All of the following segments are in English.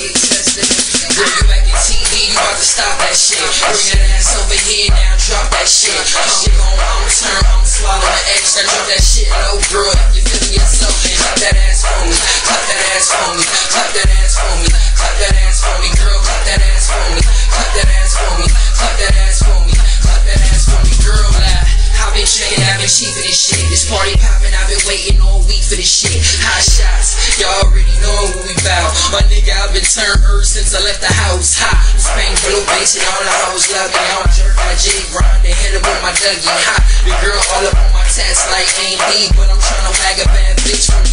it you acting TV, to stop that shit. Bring that ass over here drop that shit. I'm gon' turn, I'm now drop that shit. You yourself, clap that ass for me, clap that ass for me, clap that ass for me, turned earth since I left the house. Hot, Spank Blu bass and all the hoes love me. I'm jerk, I J grind and hit it with my Dougie. Hot, the girl all up on my tats like ain't but I'm tryna wag a bad bitch from.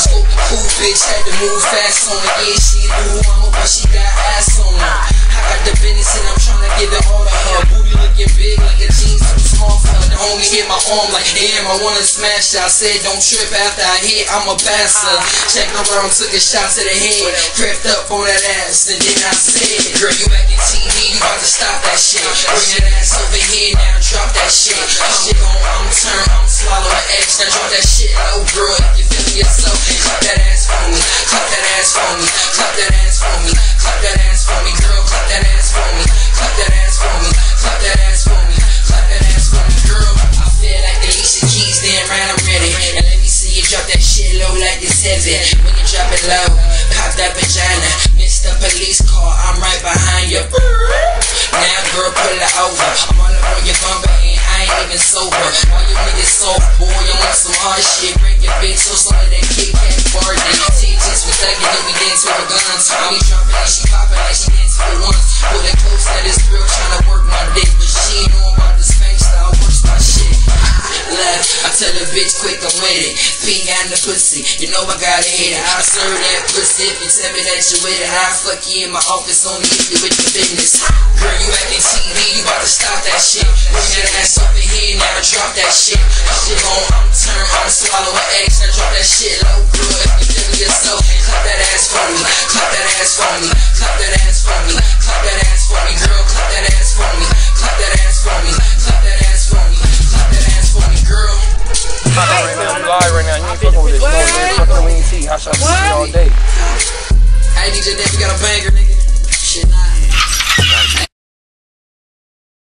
Scope the cool bitch, had to move fast on it. Yeah, she do mama, but she got ass on her. I got the business my arm like damn, I wanna smash. I said don't trip after I hit, I'm a bastard. Check around, took a shot to the head, crept up on that ass, and then I said, Girl, you acting TV, you about to stop that shit. Bring that ass over here now, drop that shit. I'm shit gon' I'm turn, I'm swallow the X, now drop that shit low, girl. If you feeling yourself, clap that ass heavy. When you drop it low, pop that vagina. miss the Police car, I'm right behind you. Now, girl, pull it over. I'm all up on your bumper and I ain't even sober. All you niggas soft, boy, you want some hard shit. Break your bitch, so of that Kit Kat bargain. TJs with thuggin', then we dance with a gun. Tommy dropping and she popping like she with it. On the pussy, you know I gotta hit it. I'll serve that pussy if you tell me that you with it. I'll fuck you in my office only if you with your business. Girl, you acting TV, you about to stop that shit. Bring that ass over here, now drop that shit. I'm gon' I'm turn, I'm swallow an X, now drop that shit what I'm saying? Fucking with ET. All day. Hey, DJ Dave, you got a banger, nigga. Shit, nah.